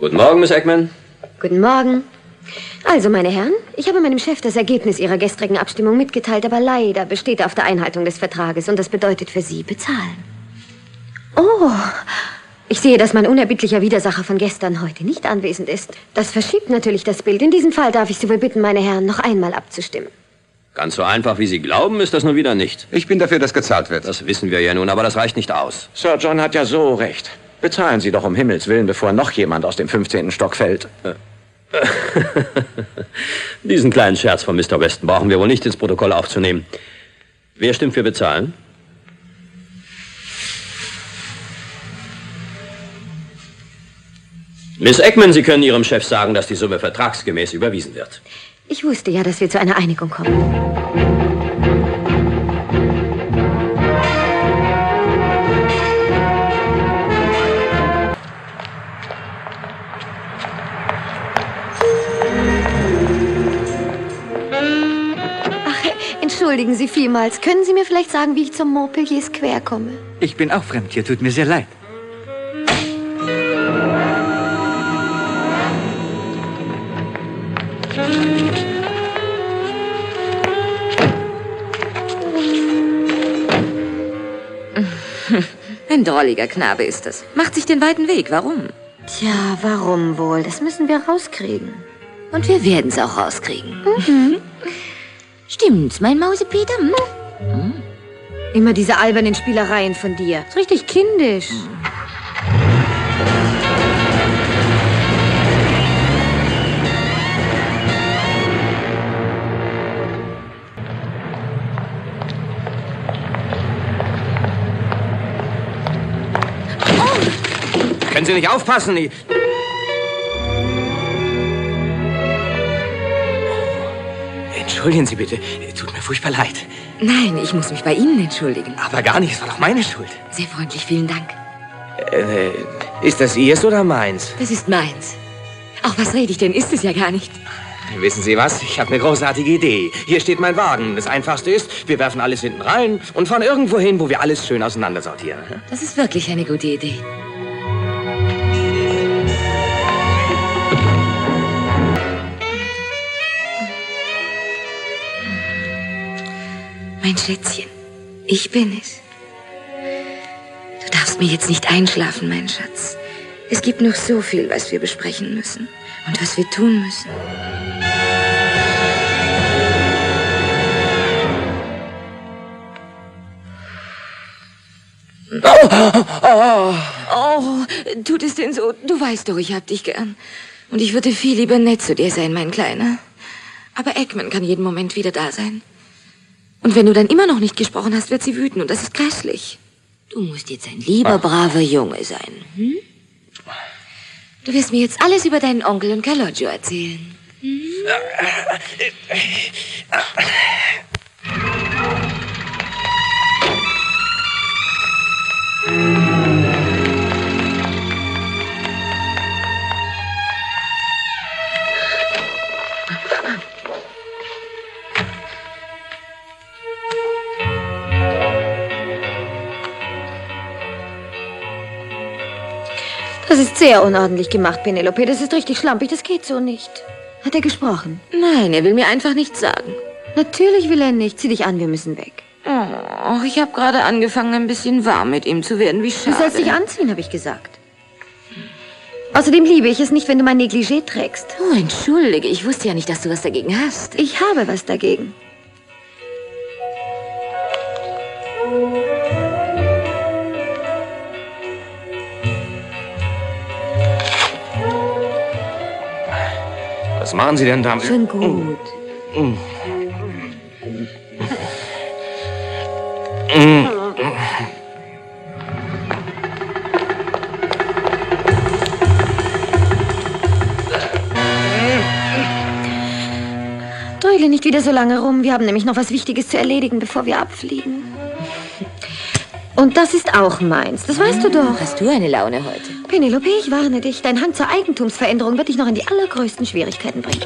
Guten Morgen, Miss Eggman. Guten Morgen. Also, meine Herren, ich habe meinem Chef das Ergebnis Ihrer gestrigen Abstimmung mitgeteilt, aber leider besteht er auf der Einhaltung des Vertrages und das bedeutet für Sie bezahlen. Oh, ich sehe, dass mein unerbittlicher Widersacher von gestern heute nicht anwesend ist. Das verschiebt natürlich das Bild. In diesem Fall darf ich Sie wohl bitten, meine Herren, noch einmal abzustimmen. Ganz so einfach, wie Sie glauben, ist das nun wieder nicht. Ich bin dafür, dass gezahlt wird. Das wissen wir ja nun, aber das reicht nicht aus. Sir John hat ja so recht. Bezahlen Sie doch um Himmels Willen, bevor noch jemand aus dem 15. Stock fällt. Diesen kleinen Scherz von Mr. Weston brauchen wir wohl nicht ins Protokoll aufzunehmen. Wer stimmt für bezahlen? Miss Eggman, Sie können Ihrem Chef sagen, dass die Summe vertragsgemäß überwiesen wird. Ich wusste ja, dass wir zu einer Einigung kommen. Entschuldigen Sie vielmals. Können Sie mir vielleicht sagen, wie ich zum Montpellier Square komme? Ich bin auch fremd hier, tut mir sehr leid. Ein drolliger Knabe ist es. Macht sich den weiten Weg. Warum? Tja, warum wohl? Das müssen wir rauskriegen. Und wir werden's auch rauskriegen. Stimmt's, mein Mausepeter? Hm? Immer diese albernen Spielereien von dir. Ist richtig kindisch. Können Sie nicht aufpassen? Ich- Entschuldigen Sie bitte. Tut mir furchtbar leid. Nein, ich muss mich bei Ihnen entschuldigen. Aber gar nicht, es war doch meine Schuld. Sehr freundlich, vielen Dank. Äh, ist das Ihrs oder meins? Das ist meins. Ach, was rede ich denn? Ist es ja gar nicht. Wissen Sie was? Ich habe eine großartige Idee. Hier steht mein Wagen. Das Einfachste ist, wir werfen alles hinten rein und fahren irgendwo hin, wo wir alles schön auseinandersortieren. Das ist wirklich eine gute Idee. Mein Schätzchen, ich bin es. Du darfst mir jetzt nicht einschlafen, mein Schatz. Es gibt noch so viel, was wir besprechen müssen und was wir tun müssen. Oh, tut es denn so? Du weißt doch, ich hab dich gern. Und ich würde viel lieber nett zu dir sein, mein Kleiner. Aber Eggman kann jeden Moment wieder da sein. Und wenn du dann immer noch nicht gesprochen hast, wird sie wüten und das ist grässlich. Du musst jetzt ein lieber, braver Junge sein. Hm? Du wirst mir jetzt alles über deinen Onkel und Calogio erzählen. Das ist sehr unordentlich gemacht, Penelope. Das ist richtig schlampig. Das geht so nicht. Hat er gesprochen? Nein, er will mir einfach nichts sagen. Natürlich will er nicht. Zieh dich an, wir müssen weg. Oh, ich habe gerade angefangen, ein bisschen warm mit ihm zu werden. Wie schade. Du sollst dich anziehen, habe ich gesagt. Außerdem liebe ich es nicht, wenn du mein Negligé trägst. Oh, entschuldige, ich wusste ja nicht, dass du was dagegen hast. Ich habe was dagegen. Was machen Sie denn da? Schon gut. Dräule nicht wieder so lange rum. Wir haben nämlich noch was Wichtiges zu erledigen, bevor wir abfliegen. Und das ist auch meins. Das weißt du doch. Hast du eine Laune heute? Penelope, ich warne dich. Dein Hang zur Eigentumsveränderung wird dich noch in die allergrößten Schwierigkeiten bringen.